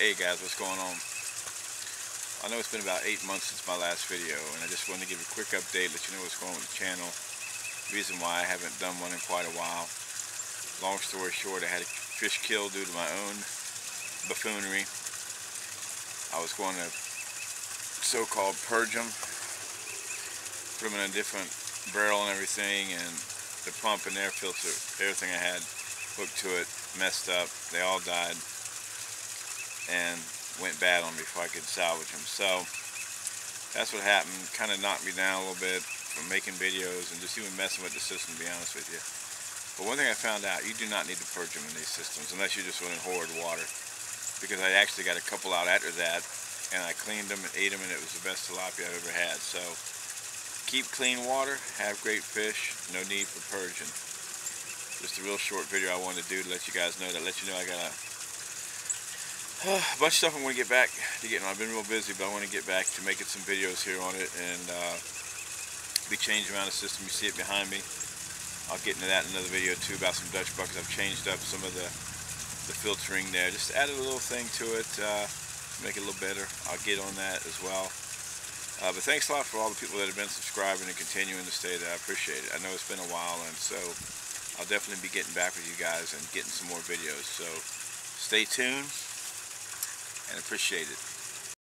Hey guys, what's going on? I know it's been about eight months since my last video and I just wanted to give a quick update, let you know what's going on with the channel. Reason why I haven't done one in quite a while. Long story short, I had a fish kill due to my own buffoonery. I was going to so-called purge them, put them in a different barrel and everything and the pump and air filter, everything I had hooked to it, messed up. They all died and went bad on me before I could salvage them. So that's what happened. Kind of knocked me down a little bit from making videos and just even messing with the system, to be honest with you. But one thing I found out, you do not need to purge them in these systems unless you're just running horrid water. Because I actually got a couple out after that and I cleaned them and ate them and it was the best tilapia I've ever had. So keep clean water, have great fish, no need for purging. Just a real short video I wanted to do to let you guys know that, let you know I got a a bunch of stuff I'm going to get back to getting on. I've been real busy, but I want to get back to making some videos here on it and uh, be changing around the system. You see it behind me. I'll get into that in another video too about some Dutch buckets. I've changed up some of the, the filtering there. Just added a little thing to it uh, to make it a little better. I'll get on that as well. Uh, but thanks a lot for all the people that have been subscribing and continuing to stay there. I appreciate it. I know it's been a while and so I'll definitely be getting back with you guys and getting some more videos. So stay tuned and appreciate it.